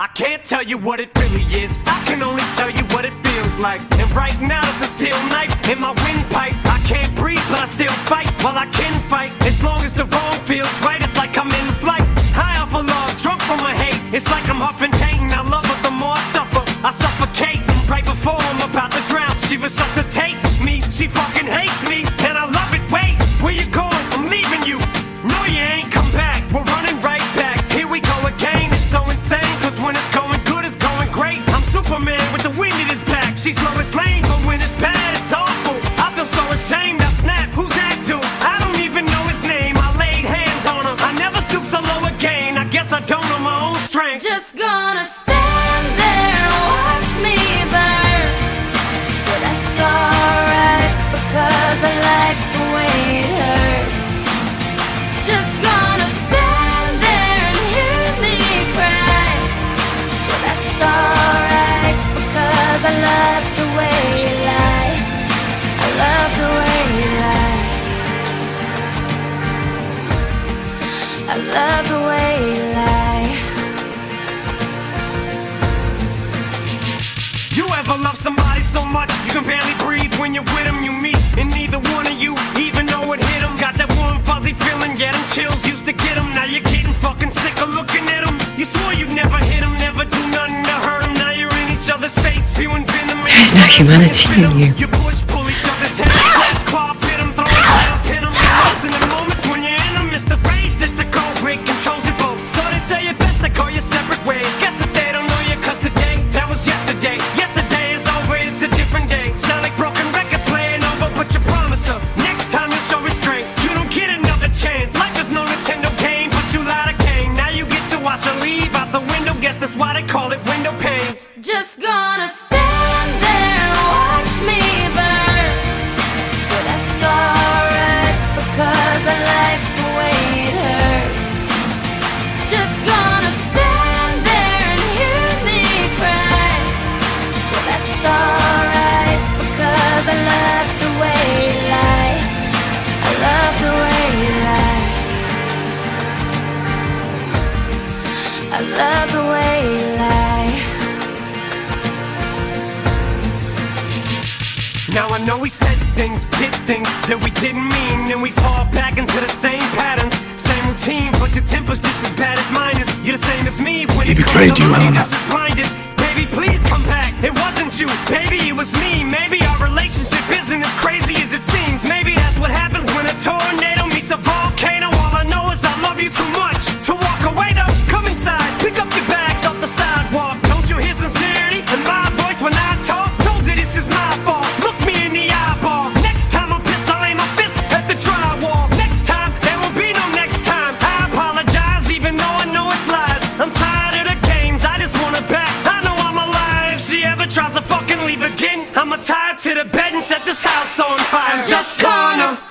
I can't tell you what it really is. I can only tell you what it feels like. And right now it's a steel knife in my windpipe. I can't breathe, but I still fight. While I can fight, as long as the wrong feels right, Just gonna stand somebody so much you can barely breathe when you're with them? You meet, and neither one of you even know it hit them. Got that warm, fuzzy feeling, get them chills, used to get them. Now you're getting fucking sick of looking at them. You swore you'd never hit them, never do nothing to hurt them. Now you're in each other's face, spewing venom. There is no humanity in you. You push, pull each other's clutch, claw, pit 'em, throw 'em down, pin 'em. Lost in the moments when you're in 'em, it's the race that's a cold break, controls. So they say it best to go your separate ways. Guess that they don't know you, cause today, that was. Yesterday love the way you lie. Now I know we said things, did things that we didn't mean, and we fall back into the same patterns, same routine. But your temper's just as bad as mine is. You're the same as me when He it comes betrayed to you, money, Helena. just as blinded. Baby, please come back. It wasn't you, baby, it was me. Maybe our relationship set this house on fire. I'm just gonna.